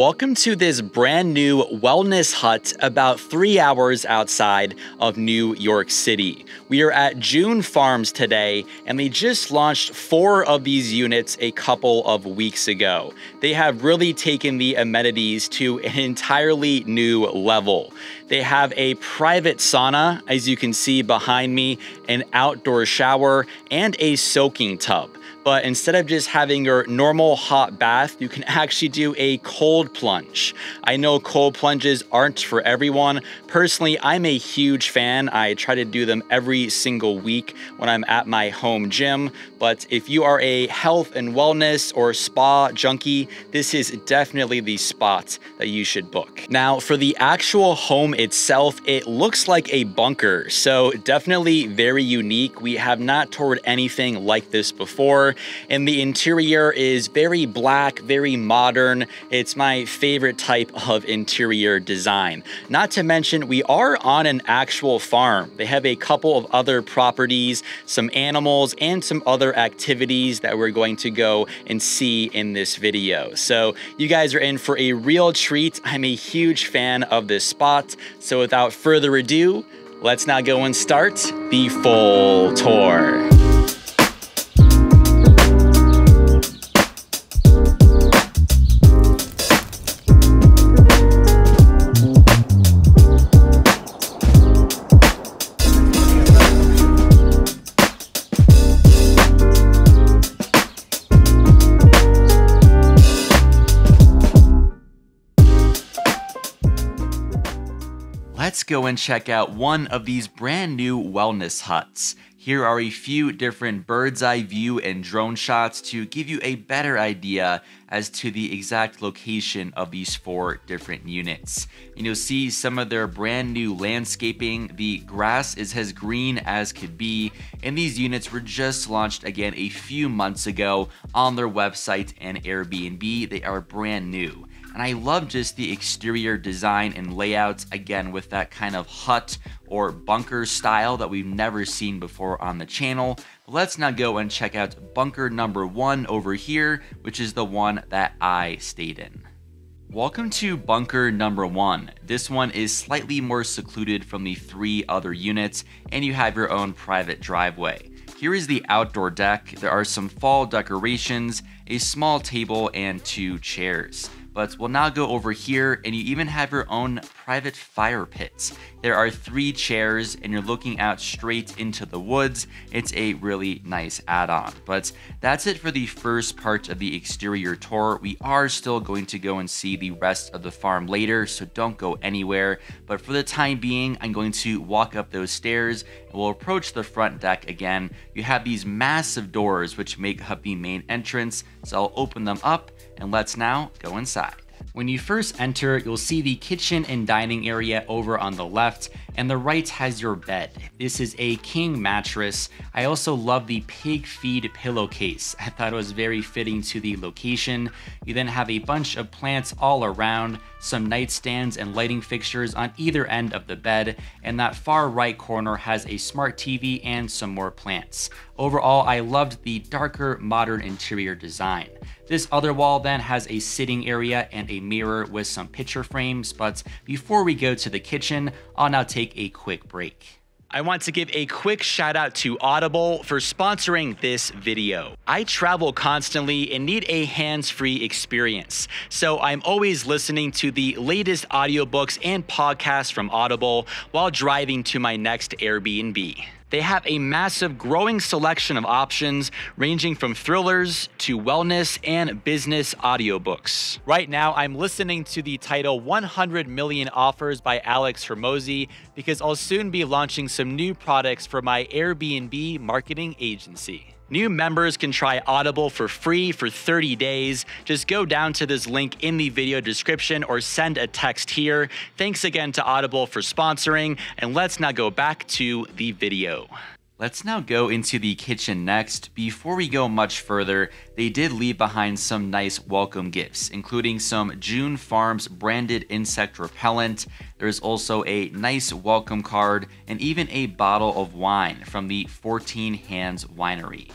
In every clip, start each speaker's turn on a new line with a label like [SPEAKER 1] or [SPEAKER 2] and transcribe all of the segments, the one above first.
[SPEAKER 1] Welcome to this brand new wellness hut about three hours outside of New York City. We are at June Farms today, and they just launched four of these units a couple of weeks ago. They have really taken the amenities to an entirely new level. They have a private sauna, as you can see behind me, an outdoor shower, and a soaking tub but instead of just having your normal hot bath, you can actually do a cold plunge. I know cold plunges aren't for everyone. Personally, I'm a huge fan. I try to do them every single week when I'm at my home gym. But if you are a health and wellness or spa junkie, this is definitely the spot that you should book. Now, for the actual home itself, it looks like a bunker, so definitely very unique. We have not toured anything like this before and the interior is very black, very modern. It's my favorite type of interior design. Not to mention, we are on an actual farm. They have a couple of other properties, some animals, and some other activities that we're going to go and see in this video. So you guys are in for a real treat. I'm a huge fan of this spot. So without further ado, let's now go and start the full tour. Let's go and check out one of these brand new wellness huts. Here are a few different bird's eye view and drone shots to give you a better idea as to the exact location of these four different units. And you'll see some of their brand new landscaping. The grass is as green as could be, and these units were just launched again a few months ago on their website and Airbnb. They are brand new. And I love just the exterior design and layouts, again, with that kind of hut or bunker style that we've never seen before on the channel. let's now go and check out bunker number one over here, which is the one that I stayed in. Welcome to bunker number one. This one is slightly more secluded from the three other units, and you have your own private driveway. Here is the outdoor deck. There are some fall decorations, a small table, and two chairs but we'll now go over here and you even have your own private fire pits. There are three chairs and you're looking out straight into the woods. It's a really nice add-on. But that's it for the first part of the exterior tour. We are still going to go and see the rest of the farm later, so don't go anywhere. But for the time being, I'm going to walk up those stairs and we'll approach the front deck again. You have these massive doors which make up the main entrance, so I'll open them up and let's now go inside. When you first enter, you'll see the kitchen and dining area over on the left, and the right has your bed. This is a king mattress. I also love the pig feed pillowcase. I thought it was very fitting to the location. You then have a bunch of plants all around, some nightstands and lighting fixtures on either end of the bed, and that far right corner has a smart TV and some more plants. Overall, I loved the darker modern interior design. This other wall then has a sitting area and a mirror with some picture frames, but before we go to the kitchen, I'll now take a quick break. I want to give a quick shout out to Audible for sponsoring this video. I travel constantly and need a hands-free experience. So I'm always listening to the latest audiobooks and podcasts from Audible while driving to my next Airbnb. They have a massive growing selection of options ranging from thrillers to wellness and business audiobooks. Right now, I'm listening to the title 100 Million Offers by Alex Hormozi because I'll soon be launching some new products for my Airbnb marketing agency. New members can try Audible for free for 30 days. Just go down to this link in the video description or send a text here. Thanks again to Audible for sponsoring, and let's now go back to the video. Let's now go into the kitchen next. Before we go much further, they did leave behind some nice welcome gifts, including some June Farms branded insect repellent. There's also a nice welcome card and even a bottle of wine from the 14 Hands Winery.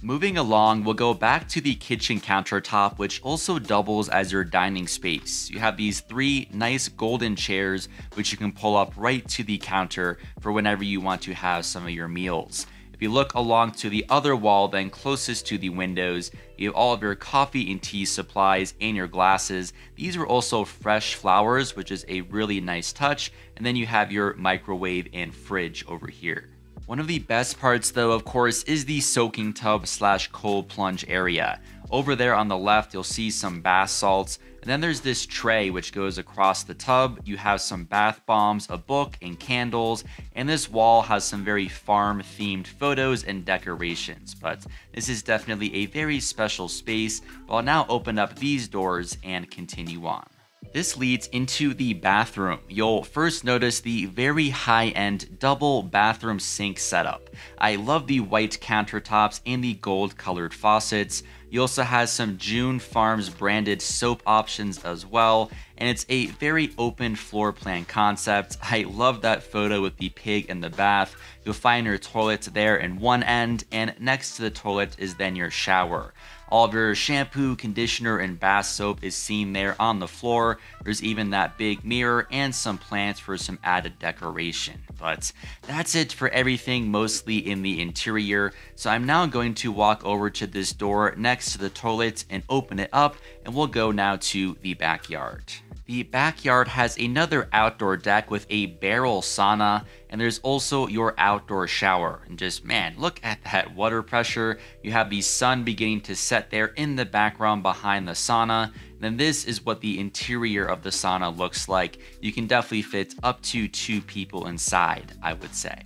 [SPEAKER 1] Moving along, we'll go back to the kitchen countertop, which also doubles as your dining space. You have these three nice golden chairs, which you can pull up right to the counter for whenever you want to have some of your meals. If you look along to the other wall, then closest to the windows, you have all of your coffee and tea supplies and your glasses. These are also fresh flowers, which is a really nice touch. And then you have your microwave and fridge over here. One of the best parts though, of course, is the soaking tub slash cold plunge area. Over there on the left, you'll see some bath salts, and then there's this tray which goes across the tub. You have some bath bombs, a book, and candles, and this wall has some very farm themed photos and decorations. But this is definitely a very special space. But I'll now open up these doors and continue on. This leads into the bathroom. You'll first notice the very high-end double bathroom sink setup. I love the white countertops and the gold colored faucets. You also has some June Farms branded soap options as well, and it's a very open floor plan concept. I love that photo with the pig in the bath. You'll find your toilet there in one end, and next to the toilet is then your shower. All of your shampoo, conditioner, and bath soap is seen there on the floor. There's even that big mirror and some plants for some added decoration. But that's it for everything mostly in the interior. So I'm now going to walk over to this door next to the toilet and open it up and we'll go now to the backyard. The backyard has another outdoor deck with a barrel sauna, and there's also your outdoor shower. And just, man, look at that water pressure. You have the sun beginning to set there in the background behind the sauna. And Then this is what the interior of the sauna looks like. You can definitely fit up to two people inside, I would say.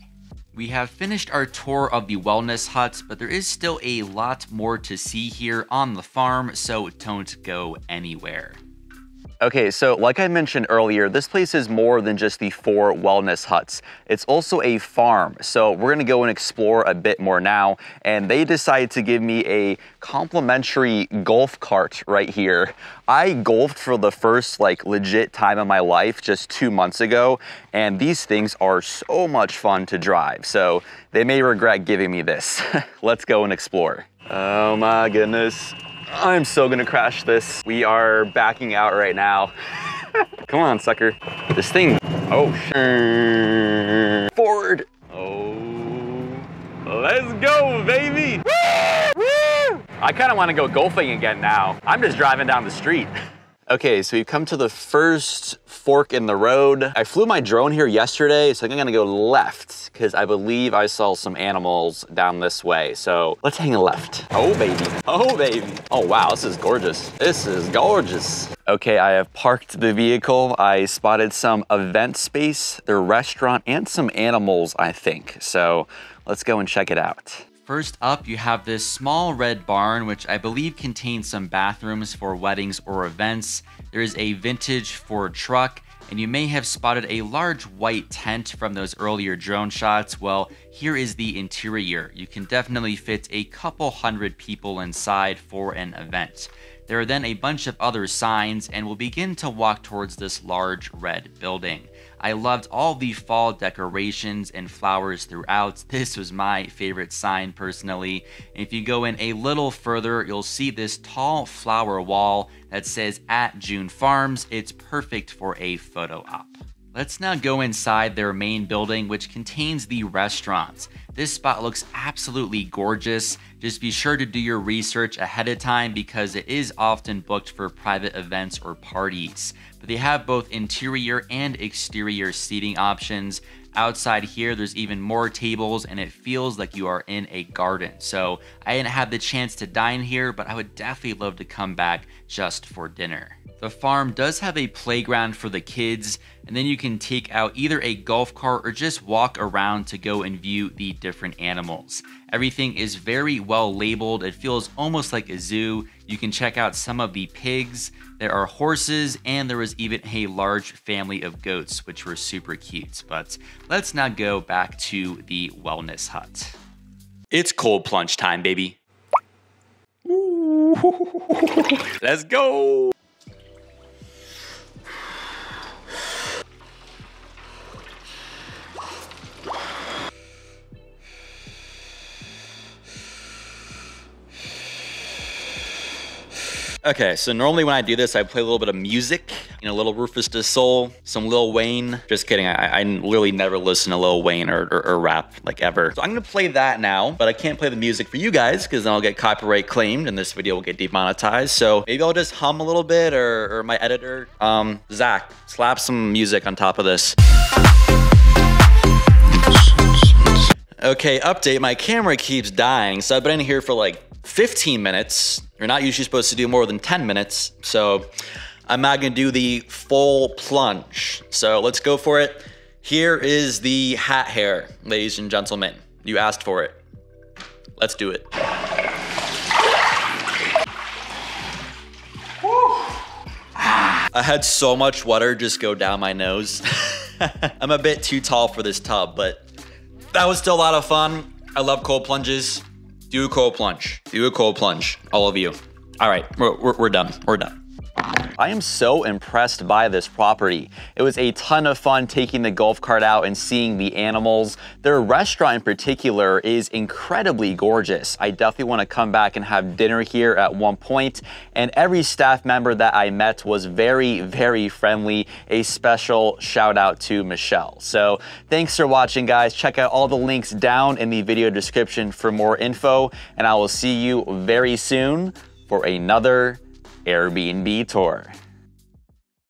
[SPEAKER 1] We have finished our tour of the wellness huts, but there is still a lot more to see here on the farm, so don't go anywhere. Okay, so like I mentioned earlier, this place is more than just the four wellness huts. It's also a farm. So we're gonna go and explore a bit more now. And they decided to give me a complimentary golf cart right here. I golfed for the first like legit time of my life just two months ago. And these things are so much fun to drive. So they may regret giving me this. Let's go and explore. Oh my goodness. I'm so gonna crash this. We are backing out right now. Come on, sucker. This thing, oh, forward. Oh, let's go, baby. Woo! Woo! I kind of want to go golfing again now. I'm just driving down the street. Okay, so we've come to the first fork in the road. I flew my drone here yesterday, so I'm gonna go left because I believe I saw some animals down this way. So let's hang a left. Oh, baby. Oh, baby. Oh, wow, this is gorgeous. This is gorgeous. Okay, I have parked the vehicle. I spotted some event space, the restaurant, and some animals, I think. So let's go and check it out. First up, you have this small red barn, which I believe contains some bathrooms for weddings or events. There is a vintage Ford truck, and you may have spotted a large white tent from those earlier drone shots. Well, here is the interior. You can definitely fit a couple hundred people inside for an event. There are then a bunch of other signs, and we'll begin to walk towards this large red building. I loved all the fall decorations and flowers throughout. This was my favorite sign personally. If you go in a little further, you'll see this tall flower wall that says at June Farms. It's perfect for a photo op. Let's now go inside their main building, which contains the restaurants. This spot looks absolutely gorgeous. Just be sure to do your research ahead of time because it is often booked for private events or parties. But they have both interior and exterior seating options. Outside here, there's even more tables and it feels like you are in a garden. So I didn't have the chance to dine here, but I would definitely love to come back just for dinner. The farm does have a playground for the kids, and then you can take out either a golf cart or just walk around to go and view the different animals. Everything is very well labeled. It feels almost like a zoo. You can check out some of the pigs. There are horses, and there was even a large family of goats, which were super cute. But let's now go back to the wellness hut. It's cold plunge time, baby. Let's go. Okay, so normally when I do this, I play a little bit of music, you know, a little Rufus Du Sol, some Lil Wayne. Just kidding, I, I literally never listen to Lil Wayne or, or, or, rap, like ever. So I'm gonna play that now, but I can't play the music for you guys because then I'll get copyright claimed and this video will get demonetized. So maybe I'll just hum a little bit or, or my editor, um, Zach, slap some music on top of this. Okay, update, my camera keeps dying, so I've been in here for like 15 minutes. You're not usually supposed to do more than 10 minutes, so I'm not gonna do the full plunge. So let's go for it. Here is the hat hair, ladies and gentlemen. You asked for it. Let's do it. I had so much water just go down my nose. I'm a bit too tall for this tub, but that was still a lot of fun. I love cold plunges. Do a cold plunge. Do a cold plunge. All of you. All right, we're, we're, we're done. We're done. I am so impressed by this property. It was a ton of fun taking the golf cart out and seeing the animals. Their restaurant in particular is incredibly gorgeous. I definitely want to come back and have dinner here at one point. And every staff member that I met was very, very friendly. A special shout out to Michelle. So thanks for watching, guys. Check out all the links down in the video description for more info. And I will see you very soon for another Airbnb tour.